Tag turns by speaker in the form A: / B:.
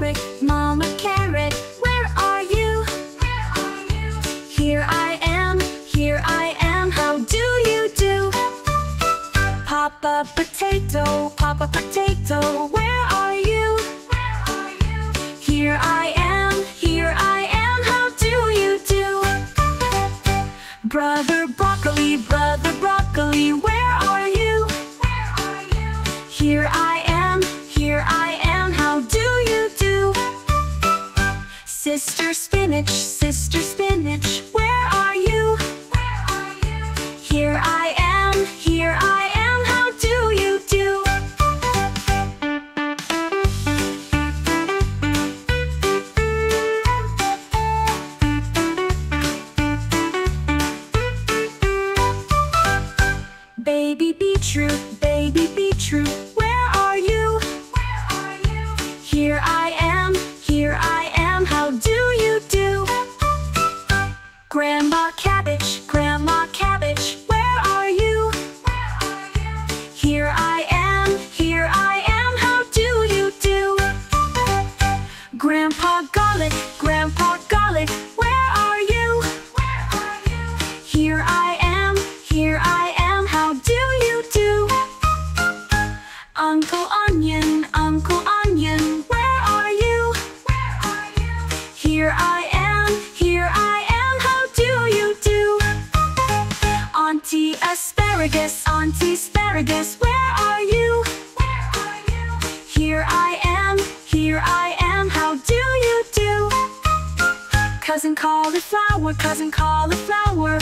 A: carrot, Mama carrot, where are you? Here I am, here I am, how do you do? Papa potato, Papa potato, where are you? Here I am, here I am, how do you do? Brother broccoli, brother broccoli, Baby beetroot, baby beetroot, where are you? Where are you? Here I am, here I am, how do you do? Grandma cabbage, grandma cabbage, where are you? where are you? Here I am, here I am, how do you do? Grandpa garlic, grandpa garlic, Uncle Onion, Uncle Onion, where are you? Here I am, here I am, how do you do? Auntie Asparagus, Auntie Asparagus, where are you? Here I am, here I am, how do you do? Cousin cauliflower, cousin cauliflower,